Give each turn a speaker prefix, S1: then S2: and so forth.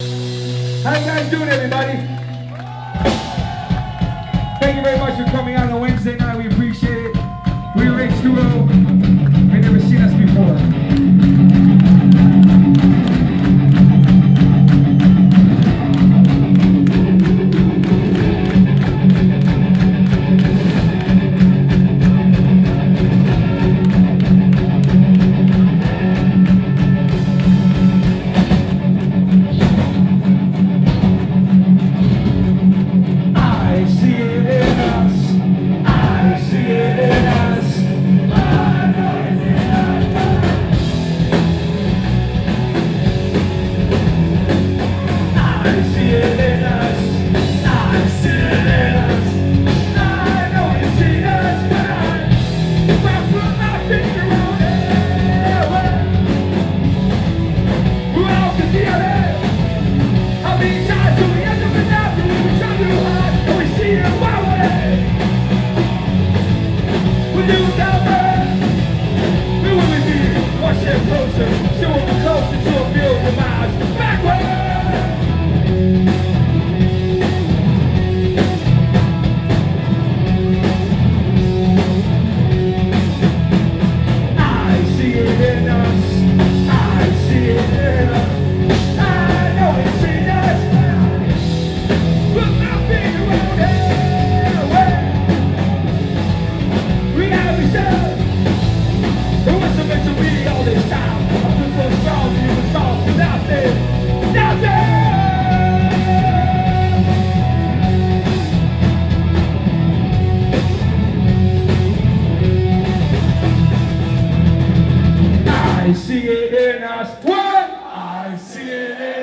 S1: How you guys doing, everybody? Thank you very much for coming out on Wednesday night. I see it in us. What? I see it